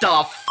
the